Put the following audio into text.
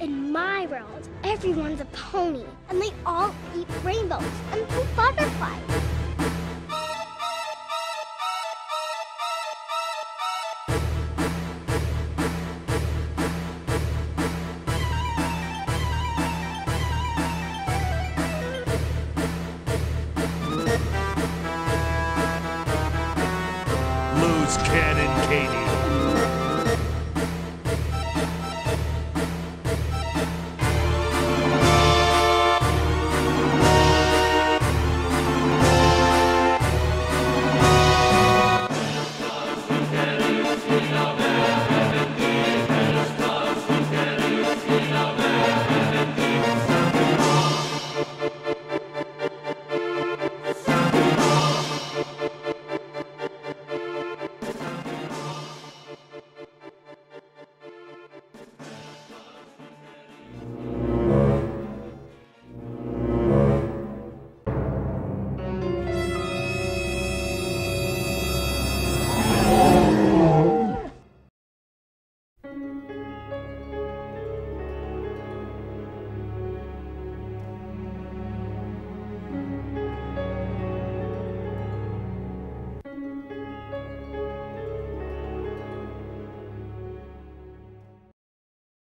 In my world, everyone's a pony, and they all eat rainbows and poop butterflies. And Katie.